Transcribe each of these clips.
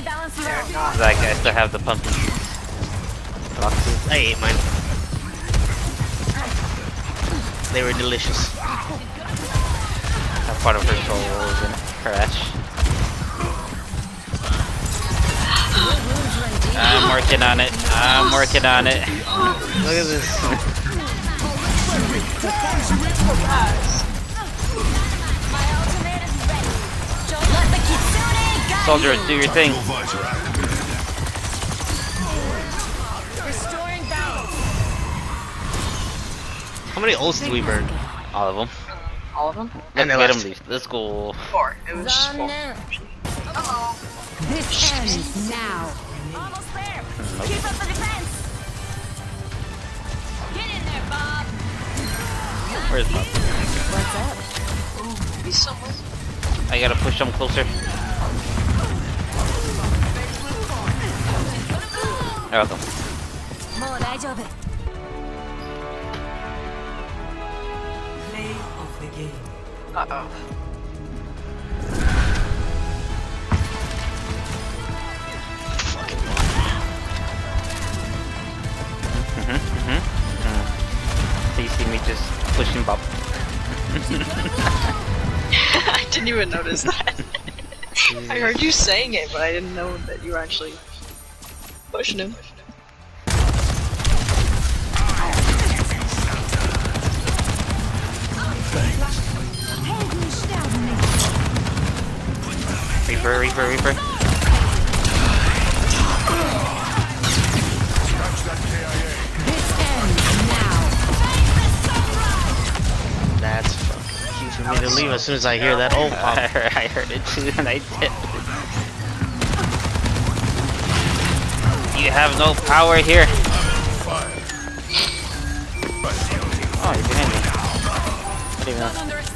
me balance low. Like I still have the pumpkin boxes. I ate mine. They were delicious. That part of her soul was in crash. I'm working on it. I'm working on it. Look at this. My ultimate is ready. Don't let the kitsune guide Soldier, do your thing. Visor active. Restoring balance. How many ults do we burn? All of them. All of them? Let's they get them these. Let's go. Four. It was just four. Hello. This ends now. Almost there. Keep up the defense. Get in there, Bob. Where's Bob? What's up? He's somewhere. I gotta push them closer. There we go. もう大丈夫。 Play of the game. Uh oh. Mm-hmm, mm-hmm. Mm. So you see me just pushing Bob. I didn't even notice that. I heard you saying it, but I didn't know that you were actually pushing him. Reaper, Reaper, Reaper. This. That's fucking cute for me to leave as soon as I hear that ult pop. I heard it too, and I did. You have no power here. Oh, you're behind me.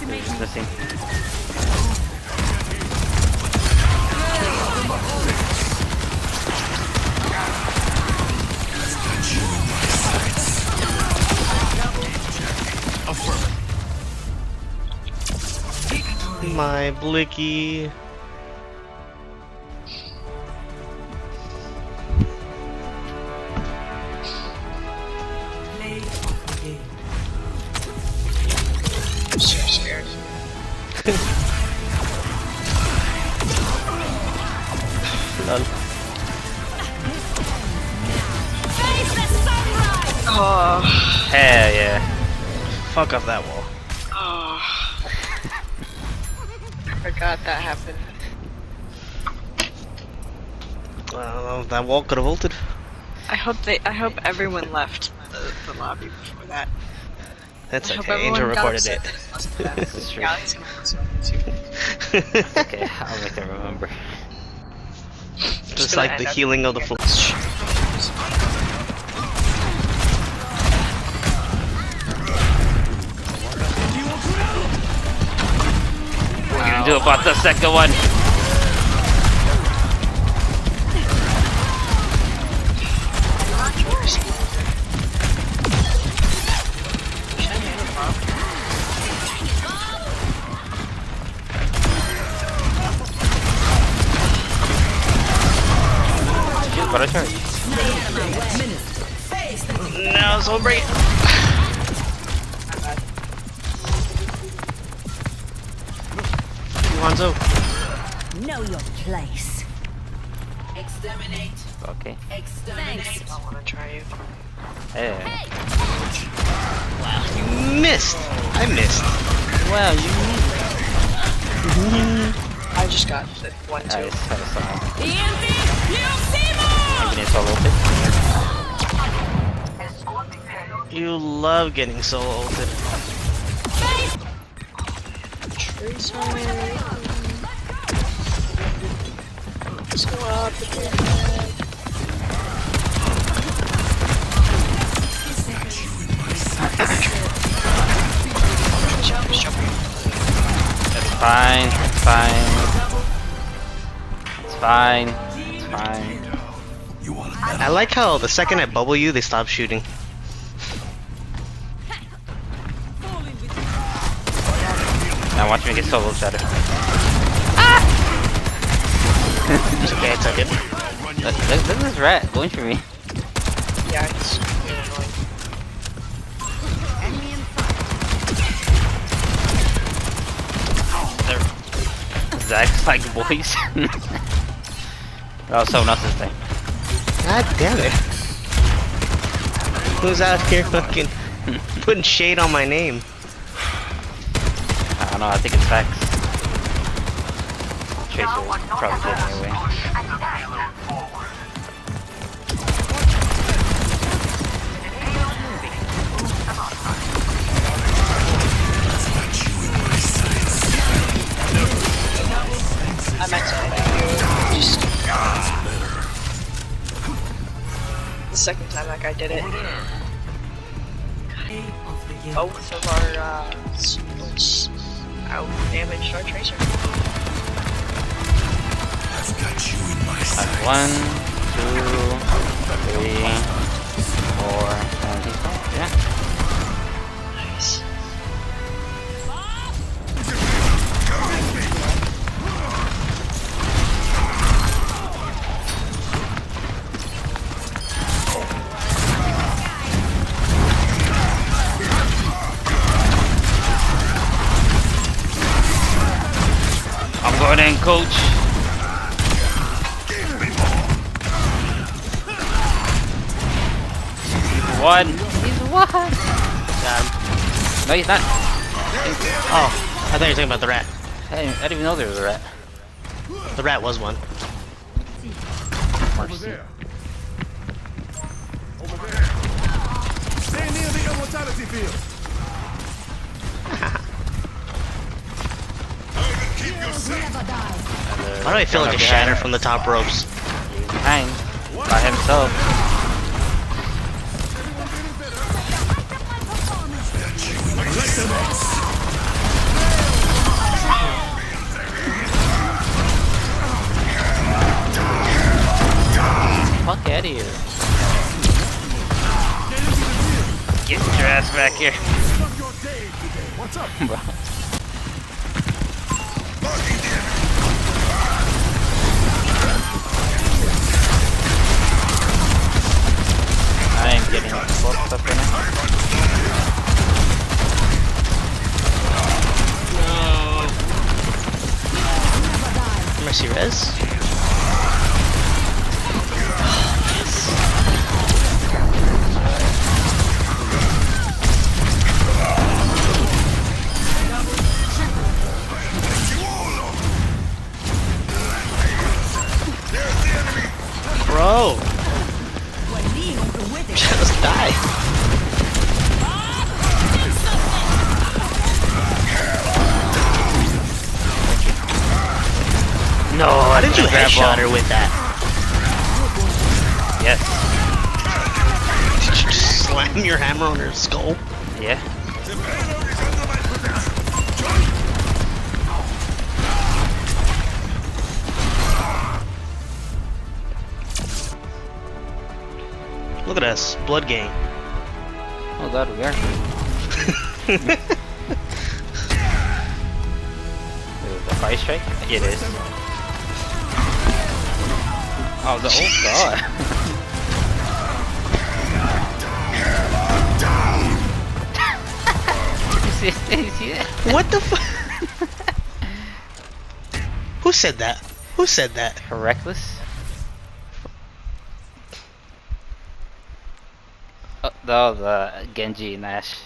Didn't even missing. My blicky. Fuck off that wall. Oh. I forgot that happened. Well, that wall could have ulted. I hope they. I hope everyone left the, the lobby before that. That's I okay. Angel recorded it. that it wasn't them. This true. Yeah, it's gonna listen to it too. okay, I'll make them remember. Just gonna like the healing of the being do about the second one? Shoot, but I charge. No, soul break. Hanzo. Know your place. Exterminate. Okay. Exterminate. I wanna try you. Hey. You missed. I missed. Wow, you I just got one two. Nice, that was solid. EMP. Hiroshima. I'm getting solo ulted. You love getting solo ulted. Tracer. Let's go up again. Jump, jump. It's fine, it's fine. It's fine. It's fine. I like how the second I bubble you, they stop shooting. Now watch me get solo shatter. It's okay, I took it. Look, look, look at this rat going for me. Yeah, it's really annoying. Zach's like boys. oh, someone else's thing. God damn it. Who's out here fucking putting shade on my name? I don't know, I think it's facts. Tracer probably did anyway. I meant to make you just the second time that guy did it. Play of the game. Both of our uh, swords out damaged our tracer. That's one, two, three, four, and he's. Yeah. Nice. I'm going in, coach. One. He's one. Got him. No, he's not. Oh, I thought you were talking about the rat. I didn't, I didn't even know there was a rat. The rat was one. Over there. Over there. Stay near the immortality field. Keep your. Never die. Why do I feel like a shatter from the top ropes? He's behind. By himself. Fuck out of here. Get your ass back here. Fuck your day today. What's up? Bro. Marking the enemy. I am getting fucked up right now. Mercy res? Bro! Just die. No, How did you grab headshot ball. her with that? Yes. Did you just slam your hammer on her skull? Yeah. The payload is under my protection. Look at us, blood gang. Oh god, we are. Is it the fire strike? It is. Oh, the oh god. you see, you see that? what the fu- Who said that? Who said that? Reckless? Oh, that was uh, Genji Nash.